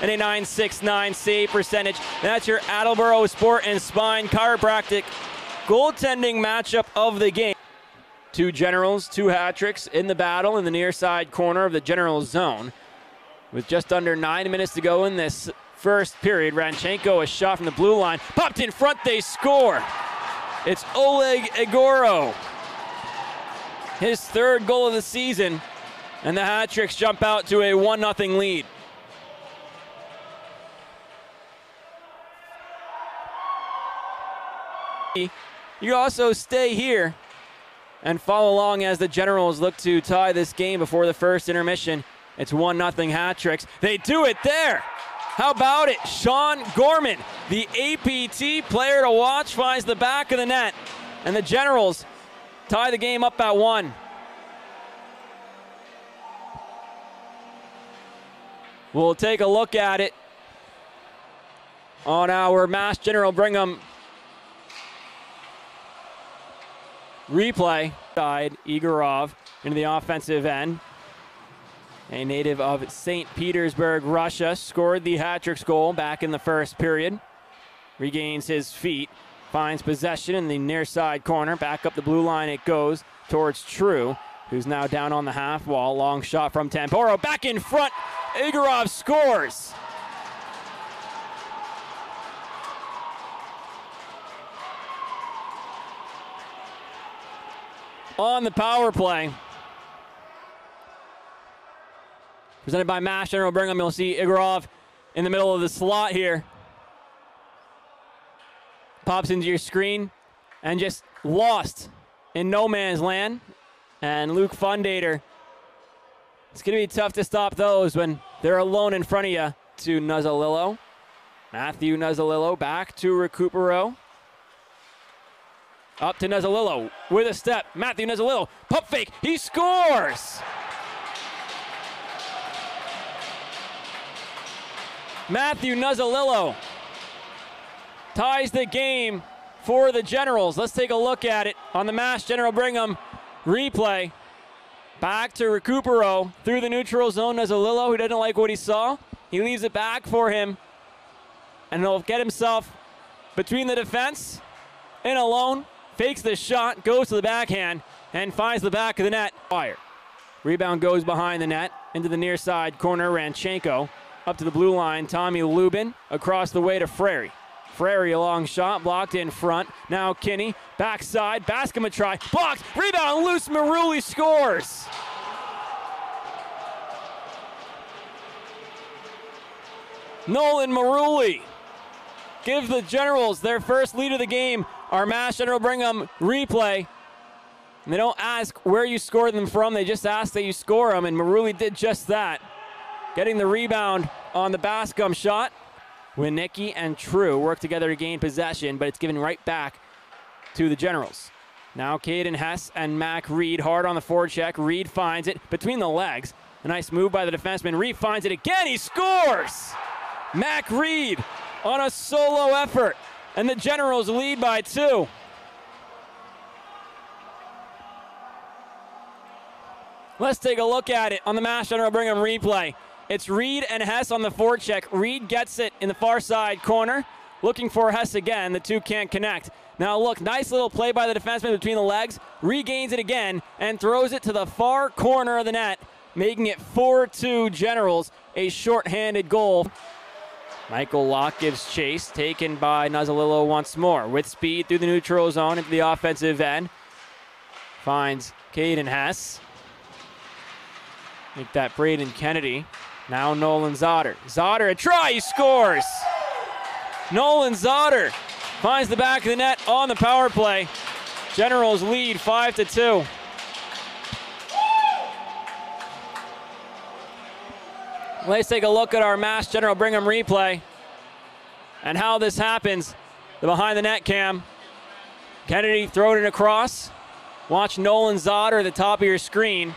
and a 969 save percentage. That's your Attleboro Sport and Spine Chiropractic goaltending matchup of the game. Two Generals, two hat tricks in the battle in the near side corner of the General zone. With just under nine minutes to go in this first period, Ranchenko a shot from the blue line. Popped in front, they score. It's Oleg Igorov. His third goal of the season, and the hat tricks jump out to a 1 0 lead. You also stay here and follow along as the Generals look to tie this game before the first intermission. It's 1 0 hat tricks. They do it there. How about it? Sean Gorman, the APT player to watch, finds the back of the net. And the Generals tie the game up at one. We'll take a look at it on our Mass General Brigham replay. Side Igorov into the offensive end. A native of St. Petersburg, Russia, scored the hat trick goal back in the first period. Regains his feet, finds possession in the near side corner. Back up the blue line it goes towards True, who's now down on the half wall. Long shot from Tamboro. Back in front. Igorov scores. On the power play. Presented by Mass General Brigham. You'll see Igorov in the middle of the slot here. Pops into your screen and just lost in no man's land. And Luke Fundator. It's going to be tough to stop those when they're alone in front of you. To Nuzzolillo. Matthew Nuzzolillo back to Recupero. Up to Nuzzolillo with a step. Matthew Nuzzolillo. Pump fake. He scores. Matthew Nuzzolillo ties the game for the Generals. Let's take a look at it on the Mass General Brigham replay. Back to Recupero through the neutral zone. Nuzzolillo, who didn't like what he saw, he leaves it back for him. And he'll get himself between the defense and alone. Fakes the shot, goes to the backhand, and finds the back of the net. Fire. Rebound goes behind the net into the near side corner. Ranchenko up to the blue line. Tommy Lubin across the way to Frary. Frary a long shot, blocked in front. Now Kinney, backside, Bascom a try, blocked, rebound loose, Maruli scores. Nolan Maruli gives the Generals their first lead of the game. Our Mass General Brigham replay. And they don't ask where you scored them from, they just ask that you score them, and Maruli did just that. Getting the rebound on the Bascom shot. Winnicki and True work together to gain possession, but it's given right back to the Generals. Now Caden Hess and Mac Reed hard on the forecheck. Reed finds it between the legs. A nice move by the defenseman. Reed finds it again. He scores! Mac Reed on a solo effort. And the Generals lead by two. Let's take a look at it on the Mass General Brigham replay. It's Reed and Hess on the forecheck. Reed gets it in the far side corner. Looking for Hess again. The two can't connect. Now look, nice little play by the defenseman between the legs. Regains it again and throws it to the far corner of the net, making it 4-2 Generals. A short-handed goal. Michael Locke gives chase, taken by Nuzzolillo once more. With speed through the neutral zone into the offensive end. Finds Caden Hess. Make that Braden Kennedy. Now Nolan Zotter. Zotter a try, he scores! Nolan Zotter finds the back of the net on the power play. Generals lead 5 to 2. Let's take a look at our Mass General Brigham replay and how this happens. The behind the net cam. Kennedy throwing it across. Watch Nolan Zotter at the top of your screen.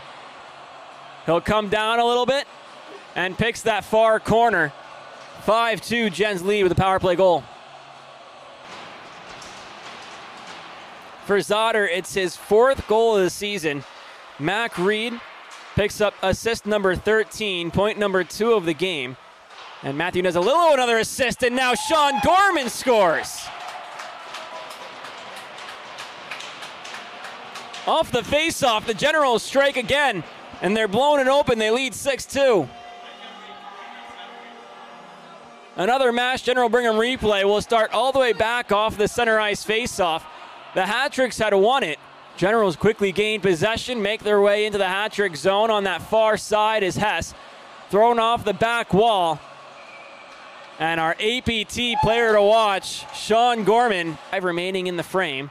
He'll come down a little bit and picks that far corner. 5 2 Gens lead with a power play goal. For Zotter, it's his fourth goal of the season. Mac Reed picks up assist number 13, point number two of the game. And Matthew Nuzzolillo another assist, and now Sean Gorman scores. Off the faceoff, the Generals strike again, and they're blown it open. They lead 6 2. Another Mass General Brigham replay will start all the way back off the center ice faceoff. The Hat-Tricks had won it. Generals quickly gain possession, make their way into the hat-trick zone. On that far side is Hess, thrown off the back wall. And our APT player to watch, Sean Gorman, remaining in the frame.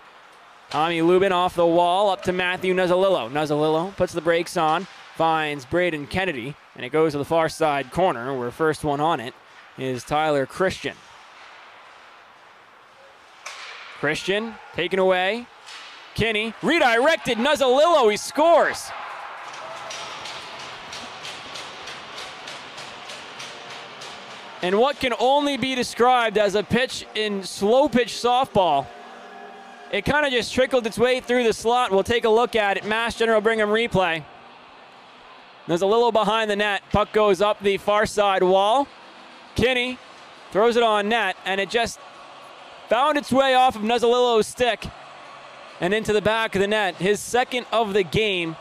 Tommy Lubin off the wall up to Matthew Nuzzolillo. Nuzzolillo puts the brakes on, finds Braden Kennedy, and it goes to the far side corner where first one on it is Tyler Christian. Christian taken away. Kinney redirected. Nuzzolillo, he scores. And what can only be described as a pitch in slow pitch softball. It kind of just trickled its way through the slot. We'll take a look at it. Mass General Brigham replay. There's a little behind the net. Puck goes up the far side wall. Kinney throws it on net, and it just found its way off of Nuzzolillo's stick and into the back of the net. His second of the game,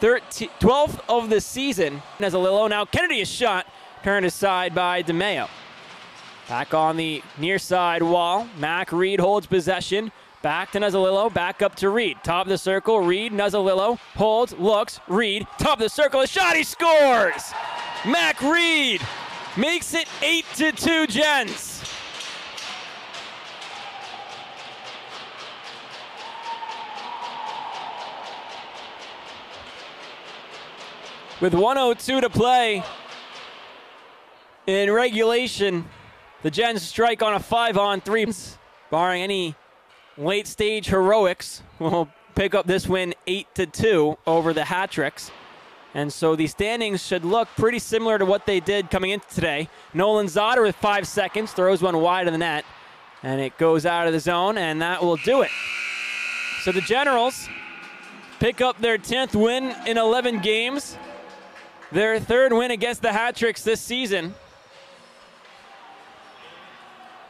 13, 12th of the season. Nuzzolillo now Kennedy is shot, turned aside by DeMeo. Back on the near side wall, Mac Reed holds possession. Back to Nuzzolillo, back up to Reed. Top of the circle, Reed, Nuzzolillo, holds, looks, Reed, top of the circle, a shot, he scores! Mac Reed makes it 8 to 2 Gens. With 102 to play in regulation, the Gens strike on a five on three. Barring any late stage heroics, will pick up this win 8 to 2 over the Hat-Tricks. And so the standings should look pretty similar to what they did coming into today. Nolan Zotter with five seconds throws one wide of the net, and it goes out of the zone, and that will do it. So the Generals pick up their 10th win in 11 games, their third win against the Hat-Tricks this season.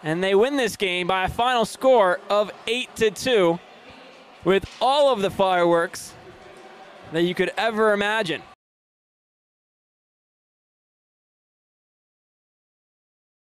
And they win this game by a final score of 8 to 2 with all of the fireworks that you could ever imagine.